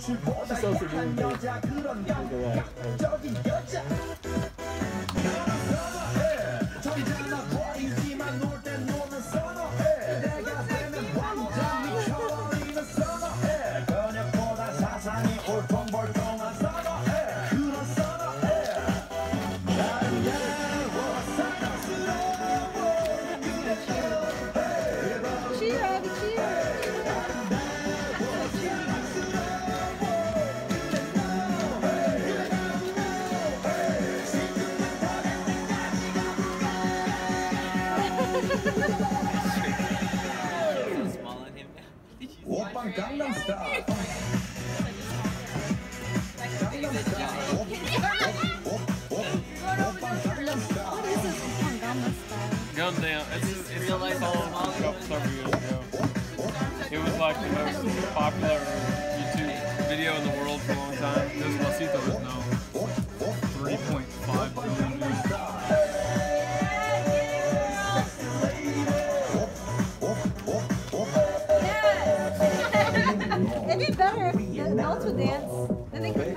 去婆家看看要不要 is this Oppan Gangnam Style? Gundam. It's, it's Real life called Somali a couple several years ago. It was like the most popular YouTube video in the world for a long time. Despacito is now It'd be better if the adults would dance. Then they could